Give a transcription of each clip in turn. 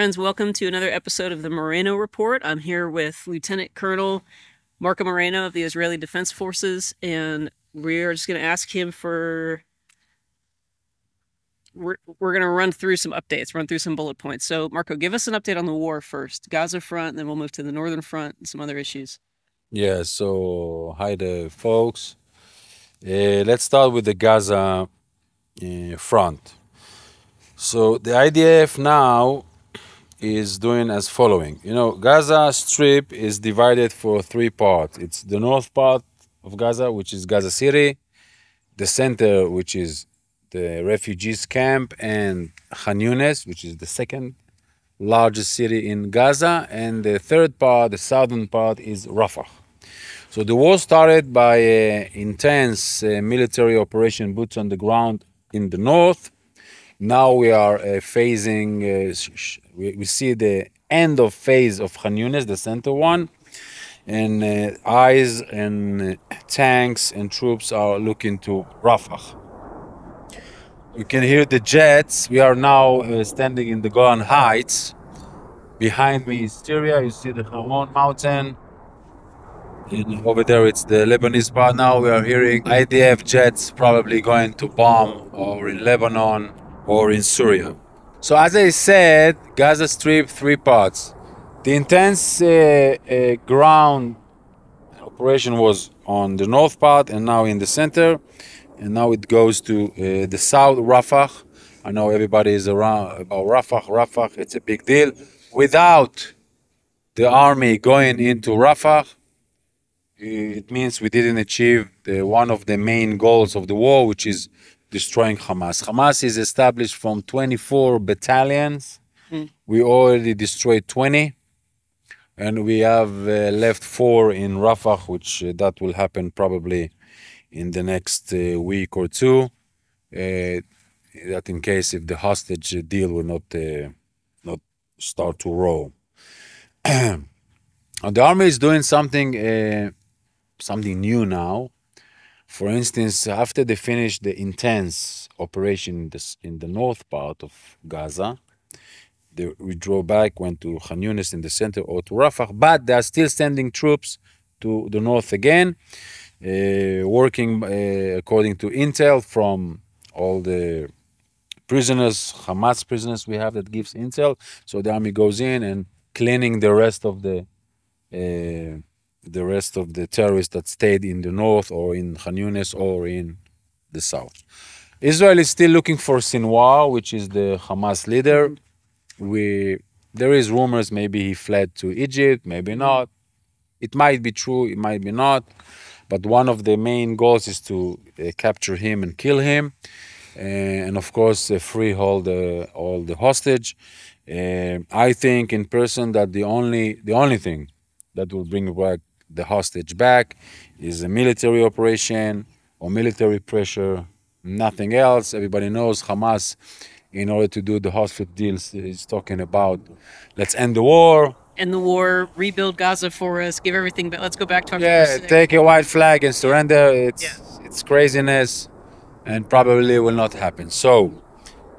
friends. Welcome to another episode of the Moreno Report. I'm here with Lieutenant Colonel Marco Moreno of the Israeli Defense Forces, and we're just going to ask him for. We're, we're going to run through some updates, run through some bullet points. So, Marco, give us an update on the war first Gaza front, then we'll move to the northern front and some other issues. Yeah, so hi there, folks. Uh, let's start with the Gaza uh, front. So, the IDF now is doing as following. You know, Gaza Strip is divided for three parts. It's the north part of Gaza, which is Gaza City, the center, which is the refugees camp, and Khan Yunis, which is the second largest city in Gaza, and the third part, the southern part, is Rafah. So the war started by intense uh, military operation, boots on the ground in the north. Now we are uh, phasing, uh, we, we, see the end of phase of Khan Yunis, the center one, and uh, eyes and uh, tanks and troops are looking to Rafah. You can hear the jets. We are now uh, standing in the Golan Heights. Behind me is Syria. You see the Hermon mountain. And over there it's the Lebanese part. Now we are hearing IDF jets probably going to bomb or in Lebanon or in Syria. So as I said, Gaza Strip three parts. The intense uh, uh, ground operation was on the north part and now in the center and now it goes to uh, the south Rafah. I know everybody is around about Rafah. Rafah, it's a big deal. Without the army going into Rafah, it means we didn't achieve the, one of the main goals of the war, which is destroying Hamas. Hamas is established from 24 battalions. Mm. We already destroyed 20, and we have uh, left four in Rafah, which uh, that will happen probably in the next uh, week or two. Uh, that in case if the hostage deal will not uh, not start to roll. and the army is doing something uh, something new now. For instance, after they finished the intense operation in the, in the north part of Gaza, they withdrew back, went to Khan Yunis in the center or to Rafah, but they are still sending troops to the north again. Uh, working uh, according to intel from all the prisoners, Hamas prisoners we have that gives intel. So the army goes in and cleaning the rest of the uh, the rest of the terrorists that stayed in the north or in Khan Yunis or in the south. Israel is still looking for Sinwar, which is the Hamas leader. We there is rumors maybe he fled to Egypt, maybe not. It might be true, it might be not. But one of the main goals is to uh, capture him and kill him, uh, and of course uh, free all the all the hostage. Uh, I think in person that the only the only thing that will bring back the hostage back is a military operation or military pressure, nothing else. Everybody knows Hamas, in order to do the hostage deals, is talking about let's end the war, end the war, rebuild Gaza for us, give everything back. Let's go back to our yeah, take a white flag and surrender. It's yes. it's craziness, and probably will not happen. So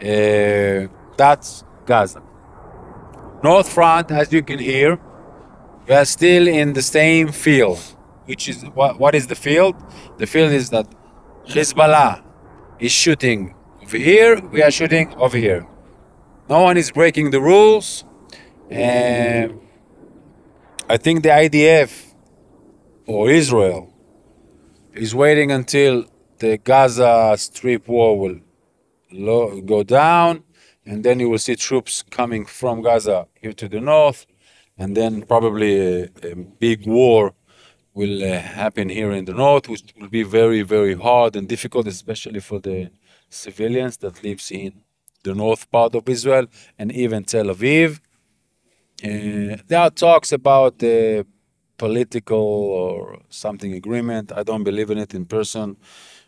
uh, that's Gaza. North Front, as you can hear, we are still in the same field. Which is what? What is the field? The field is that Hezbollah is shooting over here. We are shooting over here. No one is breaking the rules. And I think the IDF or Israel is waiting until the Gaza Strip war will go down, and then you will see troops coming from Gaza here to the north, and then probably a, a big war will uh, happen here in the north, which will be very, very hard and difficult, especially for the civilians that lives in the north part of Israel and even Tel Aviv. Uh, there are talks about the political or something agreement. I don't believe in it in person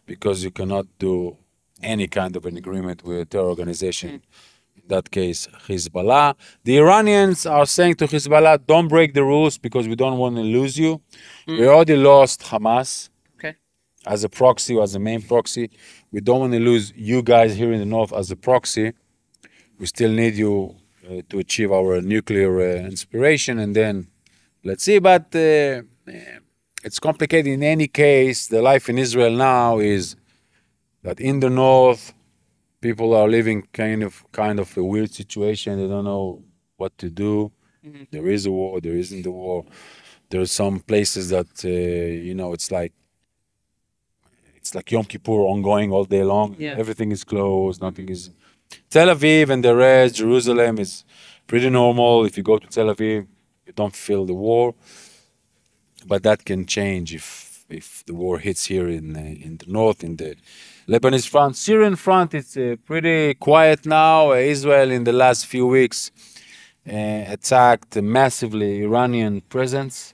because you cannot do any kind of an agreement with a terror organization. Mm. That case, Hezbollah. The Iranians are saying to Hezbollah, don't break the rules because we don't want to lose you. Mm. We already lost Hamas okay. as a proxy or as a main proxy. We don't want to lose you guys here in the north as a proxy. We still need you uh, to achieve our nuclear uh, inspiration, and then let's see. But uh, it's complicated. In any case, the life in Israel now is that in the north, people are living kind of kind of a weird situation. They don't know what to do. There is a war. There isn't a war. There are some places that uh, you know it's like it's like Yom Kippur ongoing all day long. Yeah. Everything is closed. Nothing is. Tel Aviv and the rest, Jerusalem is pretty normal. If you go to Tel Aviv, you don't feel the war. But that can change if if the war hits here in uh, in the north, in the Lebanese front, Syrian front. It's uh, pretty quiet now. Uh, Israel in the last few weeks uh, attacked massively Iranian presence,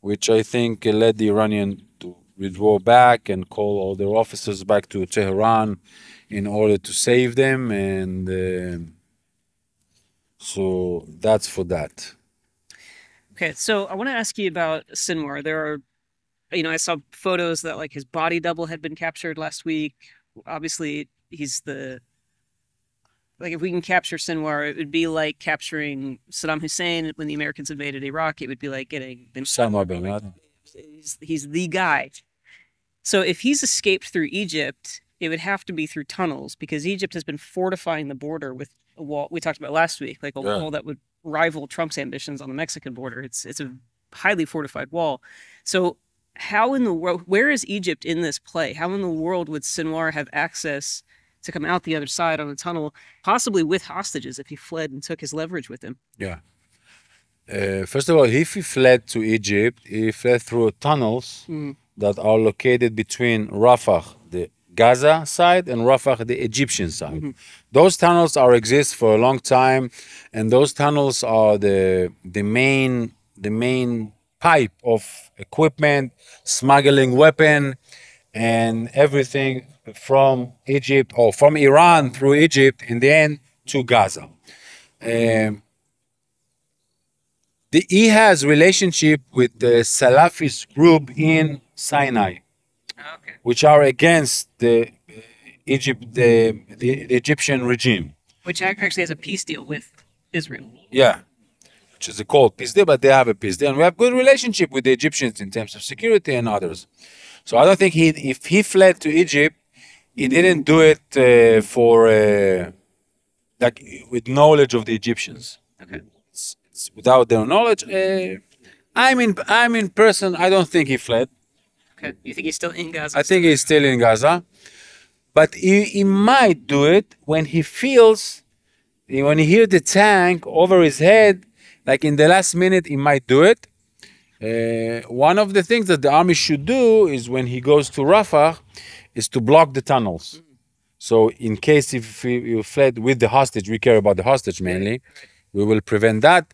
which I think led the Iranian to withdraw back and call all their officers back to Tehran in order to save them. And uh, so that's for that. Okay, so I want to ask you about Sinwar. There are, you know, I saw photos that like his body double had been captured last week. Obviously, he's the like if we can capture Sinwar, it would be like capturing Saddam Hussein when the Americans invaded Iraq. It would be like getting bin Osama bin Laden. he's, he's the guy. So if he's escaped through Egypt, it would have to be through tunnels because Egypt has been fortifying the border with a wall we talked about last week, like a Yeah. wall that would rival Trump's ambitions on the Mexican border. It's it's a highly fortified wall. So how in the world where is Egypt in this play? How in the world would Sinwar have access to come out the other side on a tunnel, possibly with hostages if he fled and took his leverage with him? Yeah. Uh, first of all, if he fled to Egypt, he fled through tunnels Mhm. that are located between Rafah, the Gaza side, and Rafah, the Egyptian side. Those tunnels are exist for a long time, and those tunnels are the the main the main pipe of equipment, smuggling weapon, and everything from Egypt or from Iran through Egypt, in the end to Gaza. Um, the, he has relationship with the Salafist group in Sinai, Okay. which are against the uh, Egypt, the, the, the Egyptian regime. Which actually has a peace deal with Israel. Yeah, which is a cold peace deal, but they have a peace deal, and we have good relationship with the Egyptians in terms of security and others. So I don't think he, if he fled to Egypt, he didn't do it uh, for uh, like with knowledge of the Egyptians. Okay. It's, it's without their knowledge. Uh, I'm in. I'm in person. I don't think he fled. Okay. You think he's still in Gaza? I think he's still in Gaza, but he, he might do it when he feels, when he hears the tank over his head, like in the last minute, he might do it. Uh, one of the things that the army should do is when he goes to Rafah, is to block the tunnels. So in case if you fled with the hostage, we care about the hostage mainly. We will prevent that.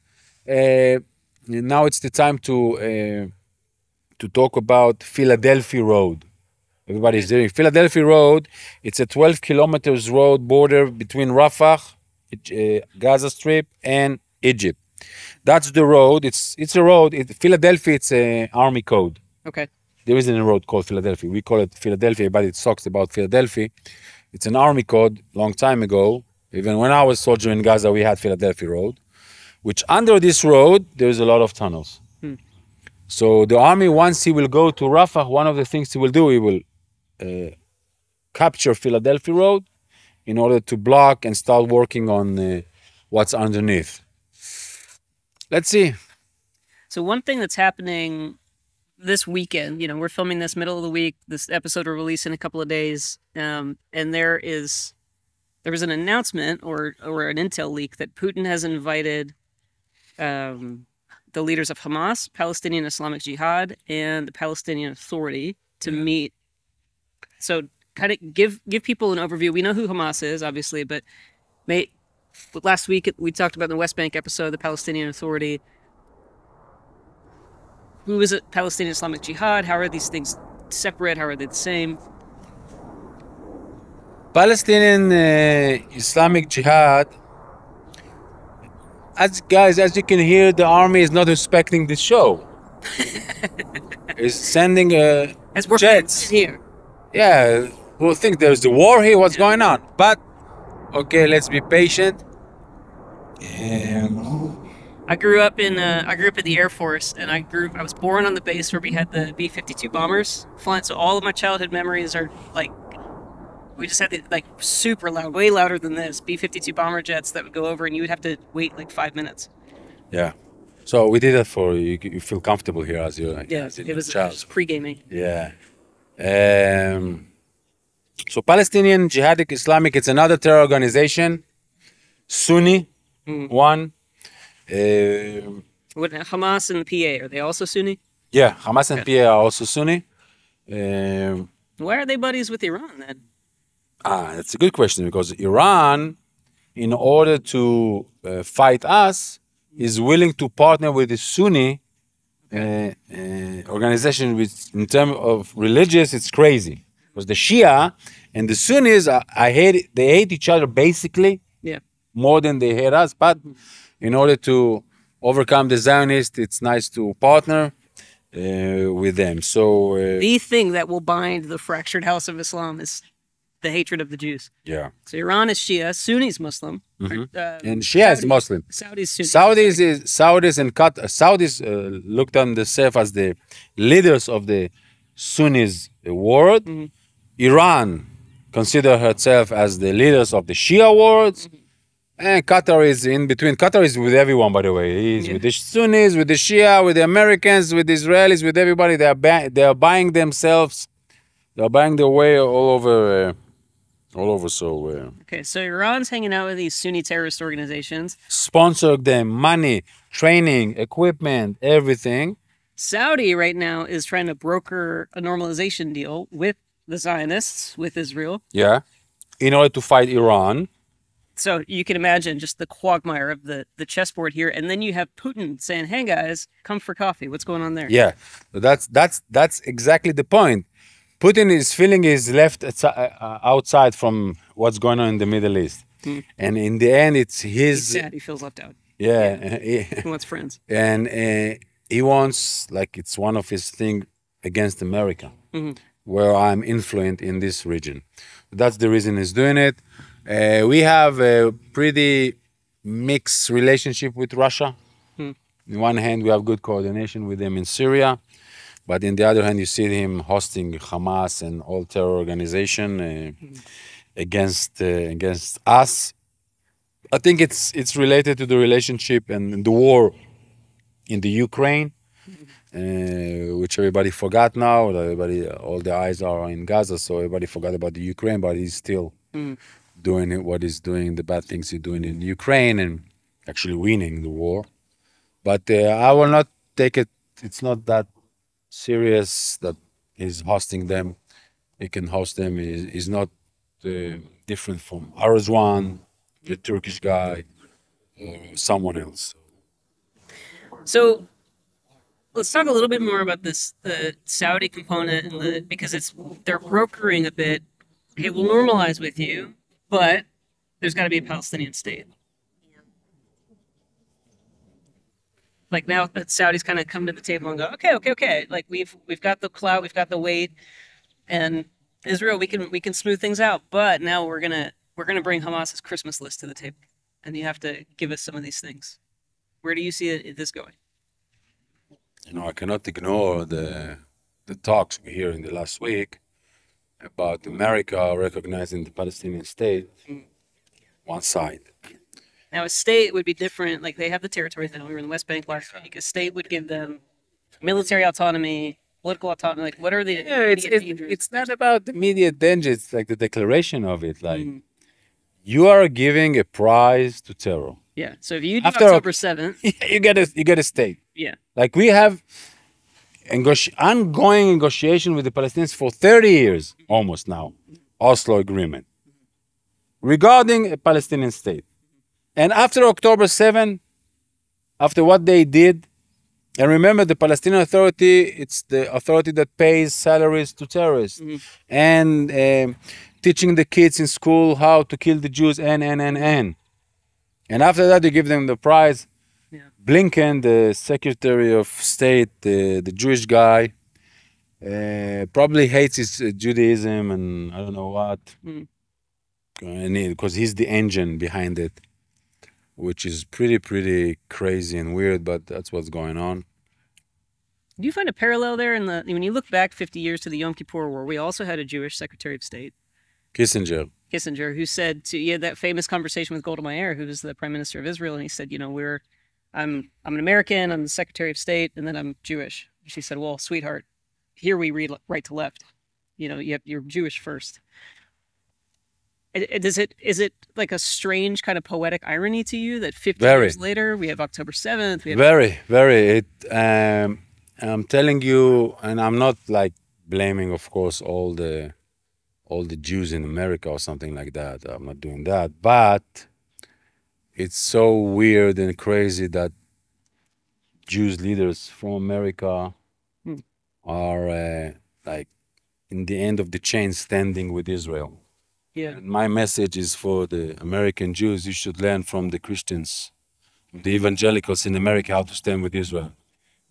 Uh, now it's the time to uh, to talk about Philadelphia Road. Everybody's doing Philadelphia Road. It's a 12 kilometers road border between Rafah, uh, Gaza Strip, and Egypt. That's the road. It's it's a road. It, Philadelphia. It's a army code. Okay. There isn't a road called Philadelphia. We call it Philadelphia. but it talks about Philadelphia. It's an army code. Long time ago, even when I was soldier in Gaza, we had Philadelphia Road, which under this road there's a lot of tunnels. So the army, once he will go to Rafah, one of the things he will do, he will uh, capture Philadelphia Road in order to block and start working on uh, what's underneath. Let's see. So one thing that's happening this weekend, you know, we're filming this middle of the week. This episode will release in a couple of days, um, and there is there was an announcement or or an intel leak that Putin has invited um, the leaders of Hamas, Palestinian Islamic Jihad, and the Palestinian Authority to meet. So, kind of give give people an overview. We know who Hamas is, obviously, but may, last week we talked about in the West Bank episode the Palestinian Authority. Who is it? Palestinian Islamic Jihad? How are these things separate? How are they the same? Palestinian uh, Islamic Jihad. As guys, as you can hear, the army is not respecting the show. is sending uh, As we're Jets. here. yeah, who think there's the war here? What's going on? But okay, let's be patient. Um, I grew up in uh, I grew up in the Air Force, and I grew I was born on the base where we had the B fifty two bombers flying. So all of my childhood memories are like we just had the like super loud, way louder than this B fifty two bomber jets that would go over, and you would have to wait like five minutes. yeah. So we did that for you. You feel comfortable here as you. Yeah, as it was, it was pre gaming. Yeah. Um, so Palestinian Jihadic Islamic, it's another terror organization. Sunni, Mm. one. Um What Hamas and the PA are they also Sunni? yeah, Hamas and PA are also Sunni. Um, Why are they buddies with Iran then? ah, that's a good question because Iran, in order to uh, fight us, is willing to partner with the Sunni uh, uh, organization. Which, in terms of religious, it's crazy because the Shia and the Sunnis, I, I hate they hate each other basically Yeah. more than they hate us. But in order to overcome the Zionists, it's nice to partner uh, with them. So uh, The thing that will bind the fractured house of Islam is the hatred of the Jews. yeah, So Iran is Shia, Sunni's Muslim, Mhm. uh, and Shia is Muslim. Saudi's Sunni. Saudis is Saudis and Qatar. Saudis uh, looked on themselves as the leaders of the Sunnis world. Mhm. Iran consider herself as the leaders of the Shia world. And Qatar is in between. Qatar is with everyone, by the way. He's Yeah. with the Sunnis, with the Shia, with the Americans, with the Israelis, with everybody. They are ba- they are buying themselves. They are buying their way all over, uh, all over. So uh, Okay, so Iran's hanging out with these Sunni terrorist organizations. sponsor them money, training, equipment, everything. Saudi right now is trying to broker a normalization deal with the Zionists, with Israel. Yeah. In order to fight Iran. So you can imagine just the quagmire of the, the chessboard here. And then you have Putin saying, hey guys, come for coffee. What's going on there? Yeah. That's that's that's exactly the point. Putin is feeling is left uh, outside from what's going on in the Middle East. Hmm. And in the end it's He's his sad. He feels left out. yeah, He wants friends. and uh, he wants like it's one of his thing against America, Mhm. Where I'm influent in this region. That's the reason he's doing it. Uh, we have a pretty mixed relationship with Russia. Hmm. On one hand, we have good coordination with them in Syria, but in the other hand, you see him hosting Hamas and all terror organization uh, against uh, against us. I think it's it's related to the relationship and the war in the Ukraine, uh, which everybody forgot now. Everybody, all the eyes are in Gaza, so everybody forgot about the Ukraine. But he's still Mm. doing it, what he's doing, the bad things he's doing in Ukraine, and actually winning the war. But uh, I will not take it. It's not that serious that he's hosting them. He can host them. He's, he's not uh, different from Arazwan, the Turkish guy, or someone else. So let's talk a little bit more about this the Saudi component and the because it's they're brokering a bit. It will normalize with you, but there's got to be a Palestinian state. Like now that Saudis kind of come to the table and go, okay, okay, okay. Like we've we've got the clout, we've got the weight, and Israel, we can we can smooth things out. But now we're gonna we're gonna bring Hamas's Christmas list to the table, and you have to give us some of these things. Where do you see this going? You know, I cannot ignore the the talks we hear in the last week about America recognizing the Palestinian state, one side. Now, a state would be different. Like they have the territories now. We were in the West Bank last week. A state would give them military autonomy, political autonomy. Like, what are the? Yeah, it's immediate it's, it's not about the immediate danger. It's like the declaration of it. Like Mm. you are giving a prize to terror. Yeah. So if you do After- October seventh, you get a you get a state. yeah, Like we have ongoing negotiation with the Palestinians for 30 years almost now, Oslo agreement, regarding a Palestinian state. And after October 7, after what they did, and remember the Palestinian Authority, it's the authority that pays salaries to terrorists Mhm. and um, teaching the kids in school how to kill the Jews and, and, and, and. And after that, you give them the prize. Yeah. Blinken, the Secretary of State, the, the Jewish guy, uh, probably hates his uh, Judaism and I don't know what. Mm. Because he's the engine behind it. which is pretty pretty crazy and weird, but that's what's going on. Do you find a parallel there in the when you look back 50 years to the Yom Kippur War? We also had a Jewish Secretary of State, Kissinger. Kissinger, who said to you had that famous conversation with Golda Meir, who was the Prime Minister of Israel, and he said, you know, we're I'm I'm an American, I'm the Secretary of State, and then I'm Jewish. She said, well, sweetheart, here we read right to left. You know, you have, you're Jewish first. Does it is it like a strange kind of poetic irony to you that 50 Very. years later we have October 7th? We have Very, very. It. Um, I'm telling you, and I'm not like blaming, of course, all the all the Jews in America or something like that. I'm not doing that, but it's so weird and crazy that Jews leaders from America Hmm. are uh, like in the end of the chain standing with Israel. yeah. And my message is for the American Jews: you should learn from the Christians, the evangelicals in America, how to stand with Israel.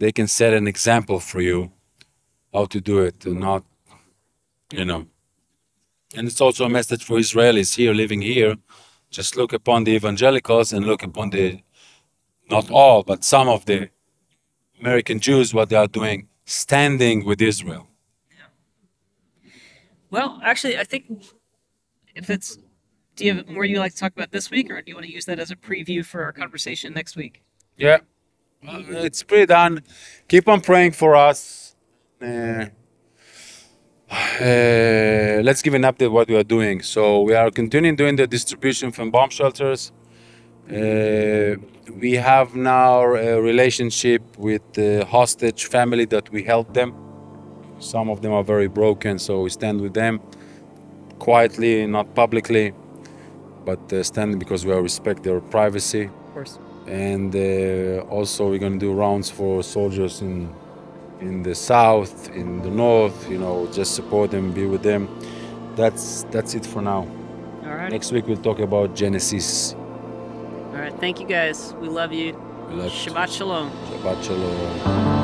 They can set an example for you how to do it, and not, you know. And it's also a message for Israelis here, living here. Just look upon the evangelicals and look upon the, not all, but some of the American Jews, what they are doing, standing with Israel. Yeah. Well, actually, I think if it's, do you have more you'd like to talk about this week, or do you want to use that as a preview for our conversation next week? Yeah, Well, it's pretty done. Keep on praying for us. Uh, uh, let's give an update what we are doing. So we are continuing doing the distribution from bomb shelters. Uh, we have now a relationship with the hostage family that we help them. Some of them are very broken, so we stand with them quietly, not publicly, but uh, standing because we respect their privacy Of course. and uh, also we're going to do rounds for soldiers in in the south in the north you know just support them be with them that's that's it for now All right. next week we'll talk about genesis All right. Thank you guys. We love you. We love you. Shabbat shalom. Shabbat shalom